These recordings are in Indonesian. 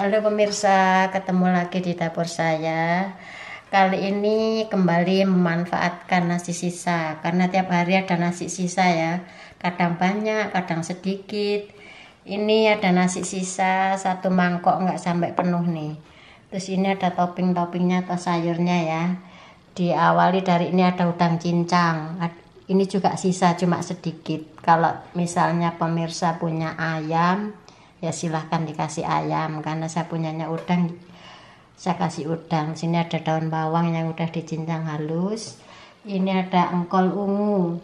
Halo pemirsa, ketemu lagi di dapur saya. Kali ini kembali memanfaatkan nasi sisa karena tiap hari ada nasi sisa ya. Kadang banyak, kadang sedikit. Ini ada nasi sisa satu mangkok nggak sampai penuh nih. Terus ini ada topping-toppingnya atau sayurnya ya. Diawali dari ini ada udang cincang. Ini juga sisa cuma sedikit. Kalau misalnya pemirsa punya ayam, ya silahkan dikasih ayam karena saya punyanya udang. Saya kasih udang. Sini ada daun bawang yang udah dicincang halus. Ini ada engkol ungu.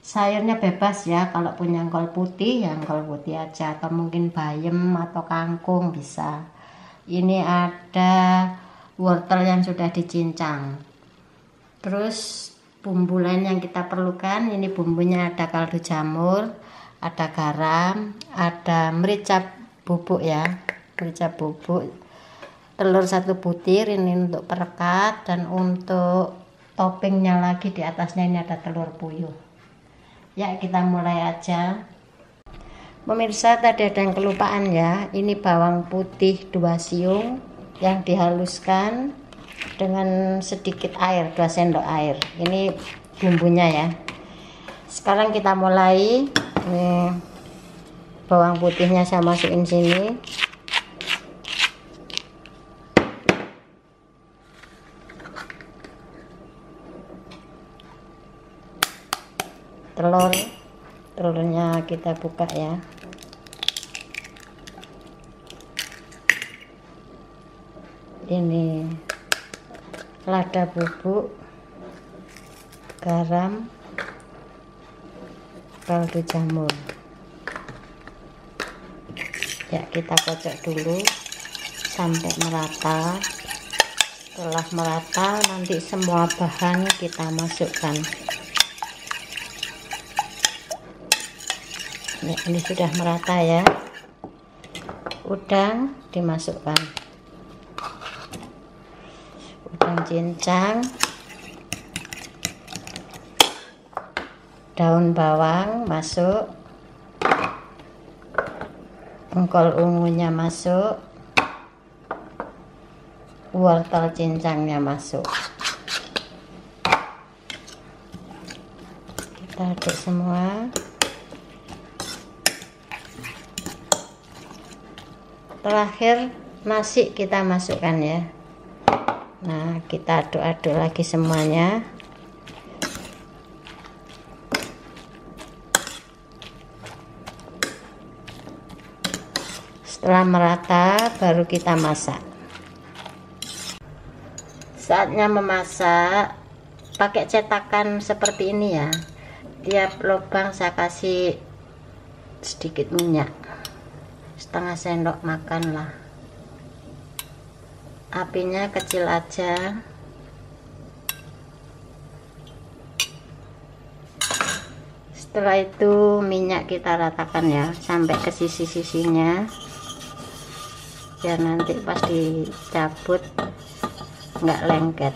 Sayurnya bebas ya kalau punya engkol putih ya engkol putih aja. Atau mungkin bayam atau kangkung bisa. Ini ada wortel yang sudah dicincang. Terus bumbu lain yang kita perlukan ini bumbunya ada kaldu jamur ada garam, ada merica bubuk ya, merica bubuk, telur satu butir ini untuk perekat dan untuk toppingnya lagi di atasnya ini ada telur puyuh. Ya kita mulai aja. Pemirsa tadi ada yang kelupaan ya, ini bawang putih dua siung yang dihaluskan dengan sedikit air, 2 sendok air. Ini bumbunya ya. Sekarang kita mulai ini bawang putihnya saya masukin sini. Telur telurnya kita buka ya. Ini lada bubuk garam kaldu jamur. Ya kita kocok dulu sampai merata. Setelah merata nanti semua bahan kita masukkan. Ya, ini sudah merata ya. Udang dimasukkan. Udang cincang daun bawang masuk. Engkol ungunya masuk. Wortel cincangnya masuk. Kita aduk semua. Terakhir nasi kita masukkan ya. Nah kita aduk-aduk lagi semuanya setelah merata baru kita masak. Saatnya memasak. Pakai cetakan seperti ini ya. Tiap lubang saya kasih sedikit minyak. Setengah sendok makan lah. Apinya kecil aja. Setelah itu minyak kita ratakan ya sampai ke sisi-sisinya biar nanti pas dicabut nggak lengket.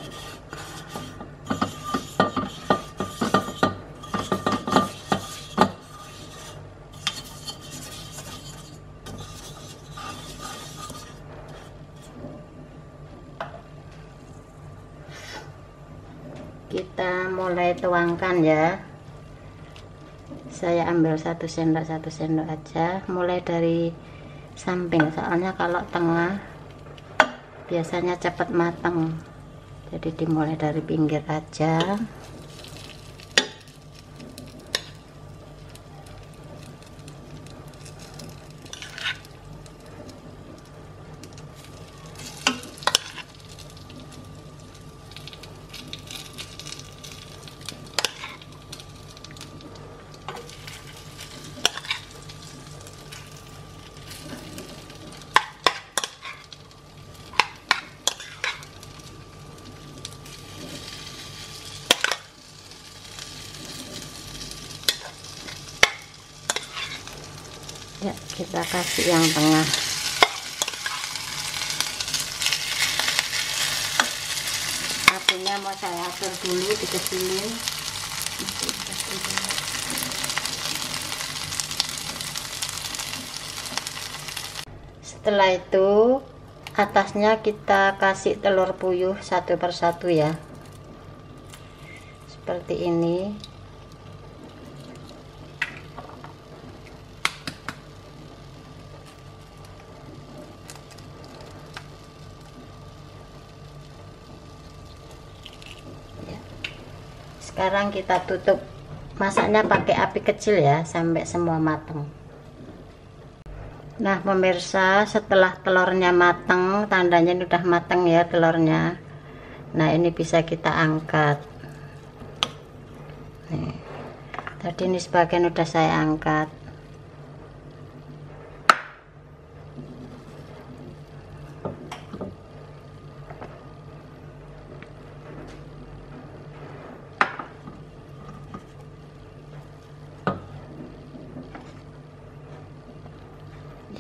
Kita mulai tuangkan ya. Saya ambil satu sendok satu sendok aja. Mulai dari samping. Soalnya kalau tengah biasanya cepat matang jadi dimulai dari pinggir aja ya kita kasih yang tengah. Apinya mau saya atur dulu dikecilin. Setelah itu atasnya kita kasih telur puyuh satu persatu ya. Seperti ini sekarang kita tutup masaknya pakai api kecil ya sampai semua matang Nah pemirsa setelah telurnya matang tandanya ini udah matang ya telurnya. Nah ini bisa kita angkat. Nih. Tadi ini sebagian udah saya angkat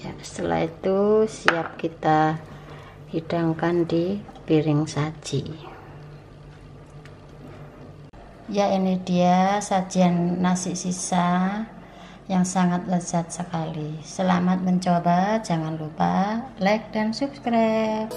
ya setelah itu siap kita hidangkan di piring saji. Ya ini dia sajian nasi sisa yang sangat lezat sekali. Selamat mencoba jangan lupa like dan subscribe